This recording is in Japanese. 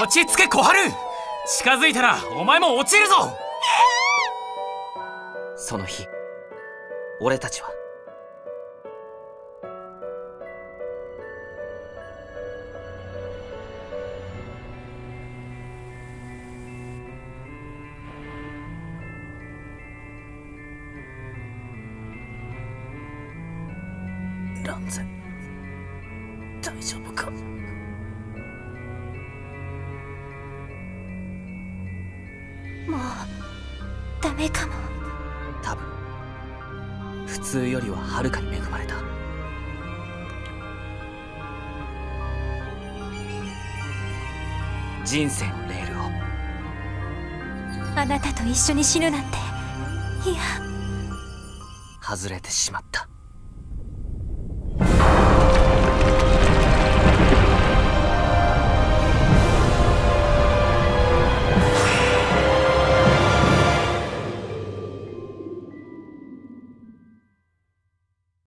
落ち着け小春。近づいたらお前も落ちるぞ。その日俺たちは。蘭ゼ大丈夫か？もうダメかも。多分。普通よりははるかに恵まれた。人生のレールを。あなたと一緒に死ぬなんていや。外れてしまった